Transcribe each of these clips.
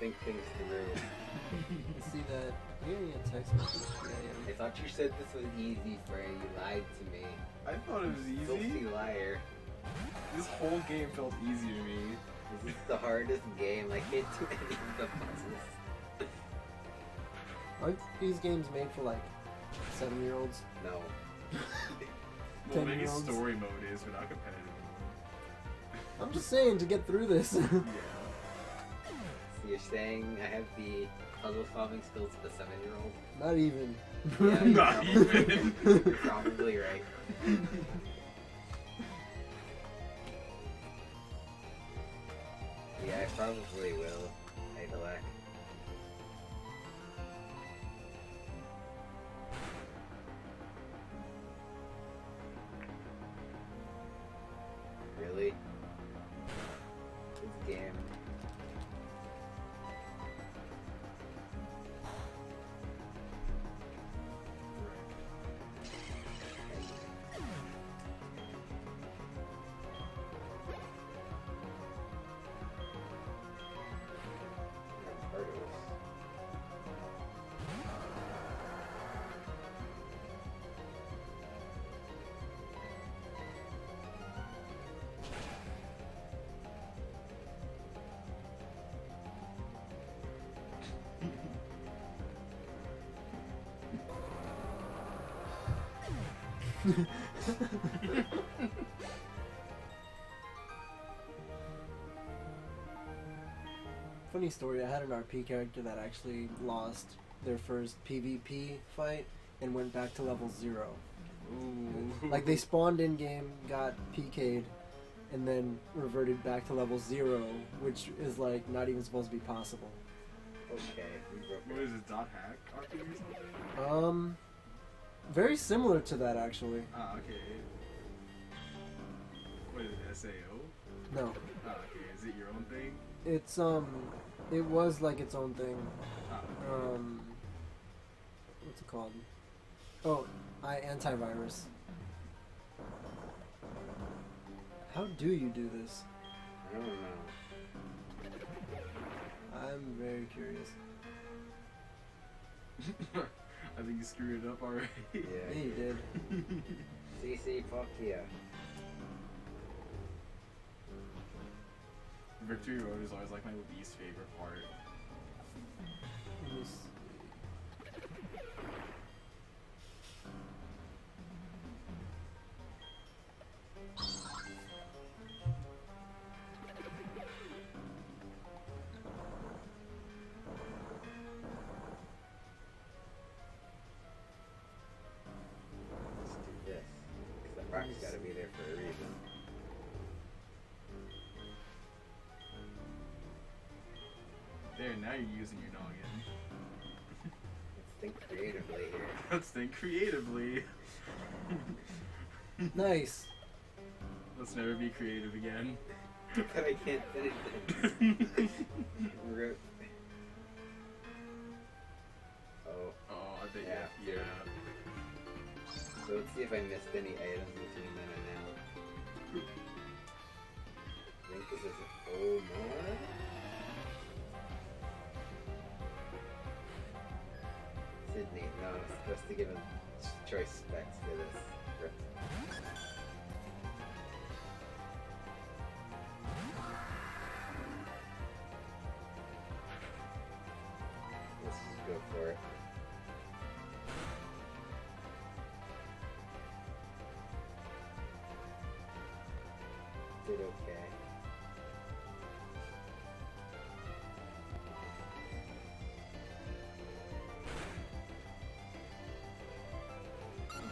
think things through. See that? You getting a text message? Yeah, I thought you said this was easy, Frey. You lied to me. I thought it was easy. Filthy easy. liar. This whole game felt easy to me. This is the hardest game. I can't do any of the puzzles. Aren't these games made for like seven year olds? No. Well, maybe 10-year-olds. story mode is, but not competitive I'm just saying to get through this. Yeah. So you're saying I have the puzzle solving skills of a seven year old? Not even. Yeah, Not probably- even. You're probably right. Yeah, I probably will. Funny story, I had an RP character that actually lost their first PvP fight and went back to level zero. Ooh. Like they spawned in game, got PK'd, and then reverted back to level zero, which is like not even supposed to be possible. Okay, we broke What it. is it? Dot hack RPG or something? Um, very similar to that actually. Ah, okay. What is it? SAO? No, Ah, okay. Is it your own thing? it's um, it was like its own thing. Ah, Um, what's it called? Oh, I antivirus. How do you do this? I don't know. I'm very curious. I think you screwed it up already. Yeah, Yeah, you did. CC, fuck yeah. Victory Road is always like my least favorite part. Let me Because the rock's gotta be there for a reason. There, now you're using your noggin. Let's think creatively here. Let's think creatively. Nice. Let's never be creative again. but I can't finish it. Oh, Oh, I bet Yeah, yeah. So let's see if I missed any items between then and now. I think this is Omar. Oh, Sydney. No, I'm supposed to give him choice specs for this.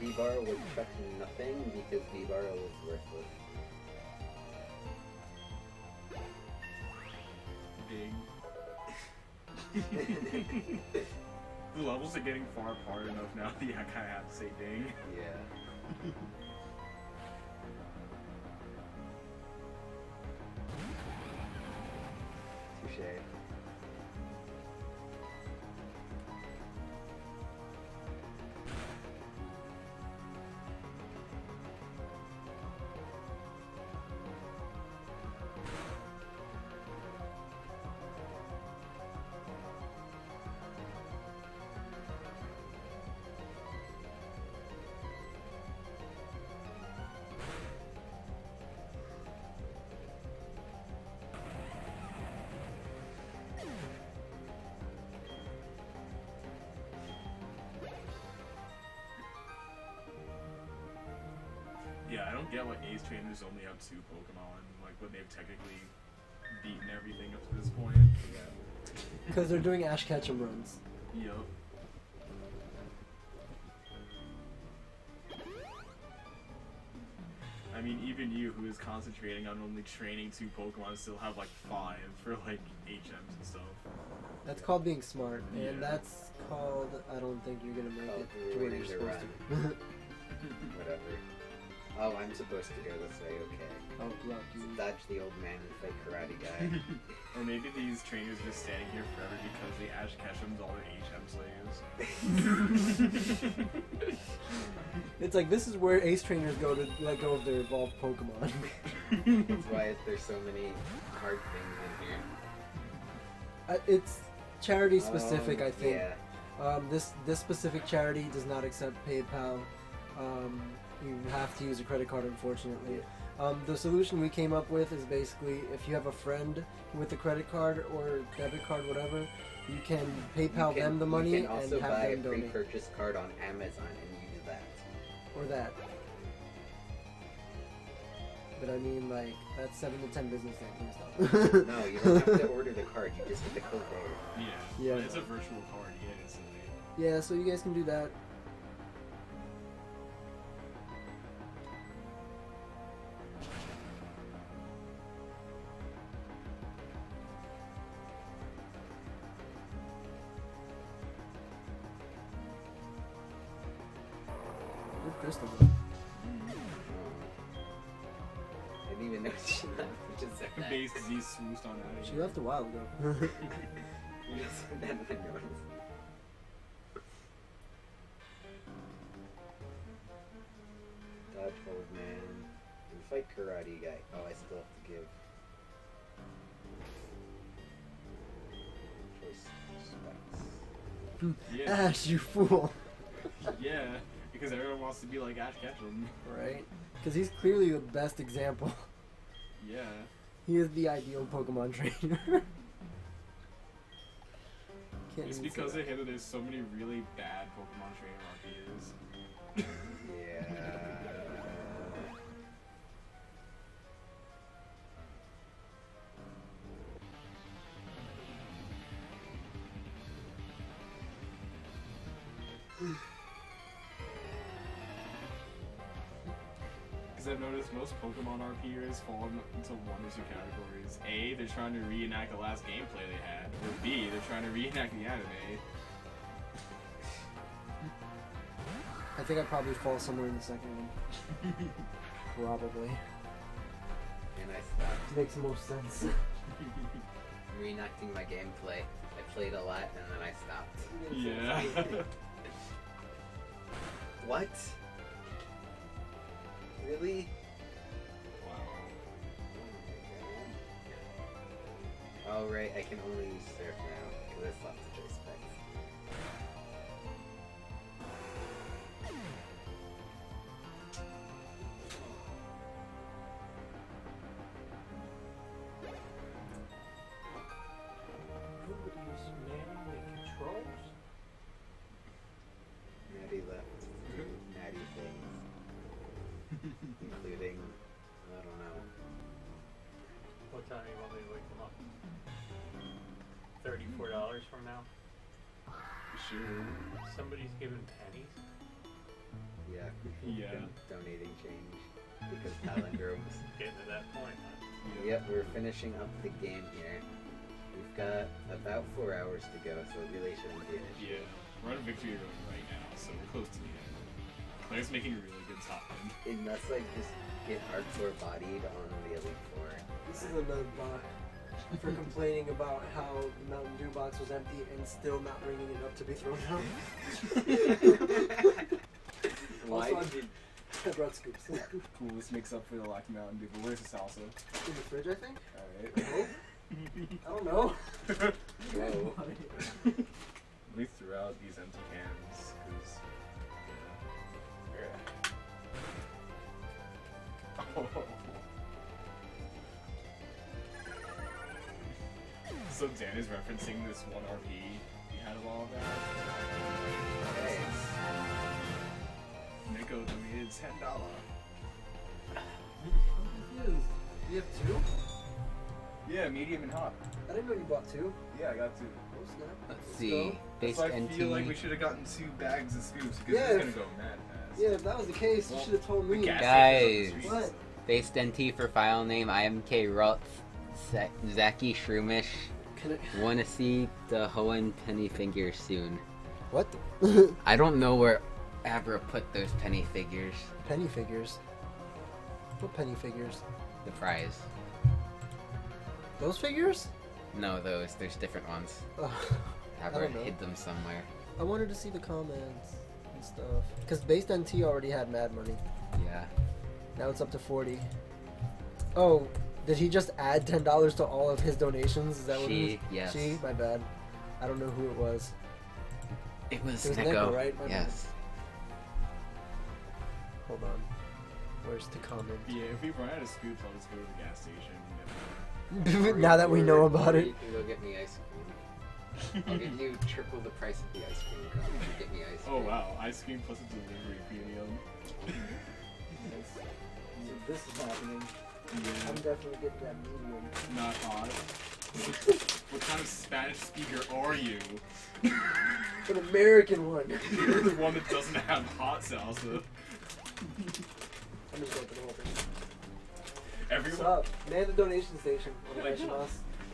V-Bar would chuck nothing because V-Bar was worthless. Ding. the levels are getting far apart enough now that I kind of have to say ding. Yeah. Touche. Don't get why Ace Trainers only have two Pokemon, like when they've technically beaten everything up to this point. Yeah. Because they're doing Ash Ketchum runs. Yup. I mean, even you, who is concentrating on only training two Pokemon, still have like five for like HMs and stuff. That's called being smart, and Yeah. that's called. I don't think you're gonna make Called it to where you're waiting to supposed to. Whatever. Oh, I'm supposed to go this way. Okay. oh, luck you. Dodge the old man and fight karate guy. or maybe these trainers are just standing here forever because the Ash Ketchum's all their HM slaves. It's like this is where Ace trainers go to let go of their evolved Pokemon. That's why there's so many hard things in here. Uh, it's charity specific, Um, I think. Yeah. Um, this this specific charity does not accept PayPal. Um, you have to use a credit card, unfortunately. Um, the solution we came up with is basically if you have a friend with a credit card or debit card, whatever, you can PayPal You can- them the money You can also and have buy them a donate, pre-purchase card on Amazon and use that. or that. But I mean, like that's seven to ten business days. No, you don't have to order the card. You just get the code there. yeah. Yeah. It's a virtual card, you get instantly. yeah, so you guys can do that. Good crystal. ball. I didn't even know she left. Just said that. Base Z swooshed on out She left a while ago. You just said that in my notes. Dodge old man and fight karate guy. Oh, I still have to give. Choice specs. Hmm. Yeah. Ash, you fool! yeah. Because everyone wants to be like Ash Ketchum. Right? Because he's clearly the best example. Yeah. He is the ideal Pokemon trainer. Can't It's because that. of him that there's so many really bad Pokemon trainer RPs. Yeah. Because I've noticed most Pokemon RPers fall into one or two categories. A, they're trying to reenact the last gameplay they had. Or B, they're trying to reenact the anime. I think I'd probably fall somewhere in the second one. Probably. And I stopped Makes the most sense. reenacting my gameplay. I played a lot and then I stopped. Yeah. What? Really? wow. Oh right, I can only use surf now because I stopped Sure. Somebody's giving pennies. Yeah, Yeah. donating change because palindromes. Getting to that point. Huh? Yep, we're finishing up the game here. We've got about four hours to go, so it really shouldn't be an issue. Yeah. We're on Victory Road right now, so we're close to the end. Claire's making a really good time. Unless like just get hardcore bodied on the Elite Four. This is another bot for complaining about how the Mountain Dew box was empty and still not bringing it up to be thrown out. Why Also, did I brought scoops. Cool, this makes up for the Lucky Mountain Dew, but where's the salsa? In the fridge, I think? Alright. I don't know. Whoa. we threw out these empty cans, because. Yeah. Oh. So Dan is referencing this one RP he had a while back. Hey. Nico donated ten dollar. is. You have two? Yeah, medium and hot. I didn't know you bought two. Yeah, I got two. Oh, snap. Let's Let's see. go. Based so I NT. feel like we should have gotten two bags of scoops because Yeah. it's gonna go mad fast. Yeah, if that was the case, you should have told me. gas Guys. station's up the street, What? Based NT for file name IMK Rutz. Za- Zaki Shroomish. Can I... Wanna see the Hoenn penny figures soon. What? I don't know where Abra put those penny figures. penny figures. What penny figures? The prize. Those figures? No, those. There's different ones. Ugh. Abra hid them somewhere. I wanted to see the comments and stuff. Because Based on T already had mad money. Yeah. Now it's up to 40. Oh, did he just add $10 to all of his donations? Is that what it She, is? yes. She? My bad. I don't know who it was. It was, It was Neko. Neko, right? My bad. Yes. Hold on. Where's the comment? Yeah, if we run out of scoops, I'll just go to the gas station. now that we know about it. You can go get me ice cream. I'll give you triple the price of the ice cream. Come get me ice oh wow, ice cream plus a delivery premium. So this is happening. I'm definitely getting that medium. not hot. what kind of Spanish speaker are you? An American one. You're the one that doesn't have hot salsa. I'm just going open the whole thing. What's Everyone, up? Man the donation station. Like-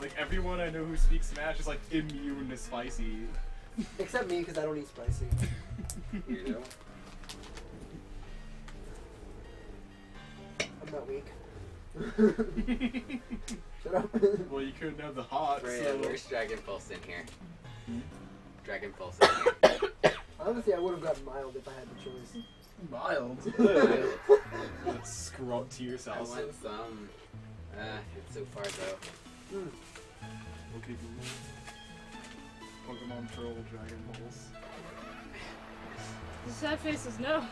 like everyone I know who speaks Spanish is like immune to spicy. Except me, because I don't eat spicy. You know? I'm not weak. Shut up. well, you couldn't have the hot, Freya, so where's Dragon Pulse in here? Hmm? Dragon Pulse in here. Honestly, I would have gotten mild if I had the choice. mild. Let's scrub tier I salsa. want some. Ah, it's so far though. Mm. Okay, Google. Pokemon Pearl Dragon Pulse. The sad face is no.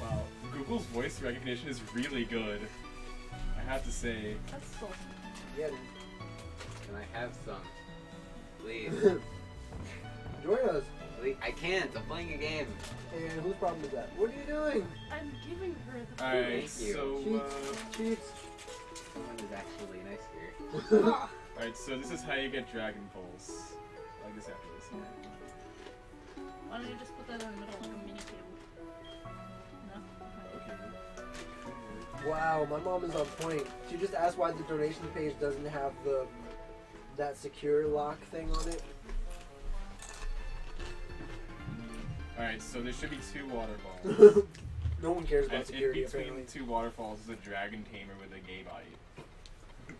Wow, Google's voice recognition is really good. I have to say. That's still. Yeah, dude. Can I have some? Please. Join us. Please. I can't. I'm playing a game. And whose problem is that? What are you doing? I'm giving her the Alright, Thank you. so uh, Cheats. Someone is actually nice here. Ah, alright, so this is how you get Dragon Pulse. I guess after this. Why don't you just put that in the middle like a mini Wow, my mom is on point. She just asked why the donation page doesn't have the that secure lock thing on it. Alright, so there should be two waterfalls. no one cares about and about in between apparently. the two waterfalls is a dragon tamer with a Gabite.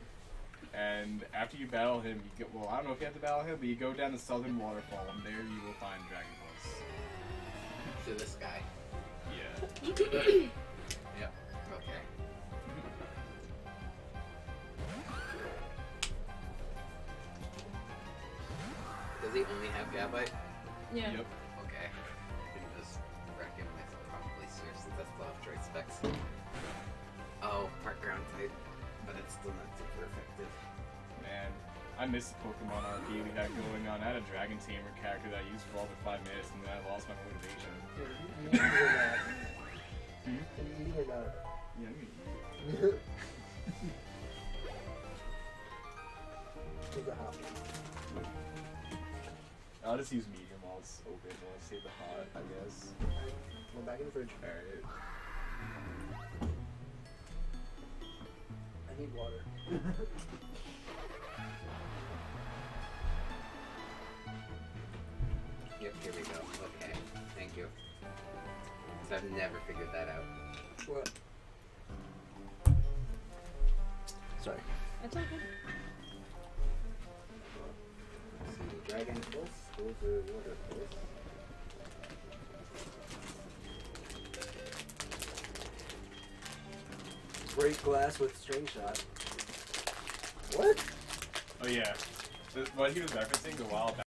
And after you battle him, you go, well, I don't know if you have to battle him, but you go down the southern waterfall, and there you will find Dragon Pulse. To this guy. Yeah. he only have Gabite? Yeah. Yep. Okay. I can just wreck him with probably Sears since that's the off-choice specs. Oh, part ground type. But it's still not super effective. Man, I miss the Pokemon RP we had going on. I had a Dragon Tamer character that I used for all but five minutes, and then I lost my motivation. Are you eating or not? Hmm? Are you eating or not? Yeah, I'm gonna I'll just use medium while it's open. While I save the hot, I guess. Go back in the fridge. Alright. I need water. Yep, here we go. Okay. Thank you. So I've never figured that out. what? Sorry. That's okay. Let's see, Dragon Pulse, Break glass with string shot. What? Oh yeah. What he was referencing a while back.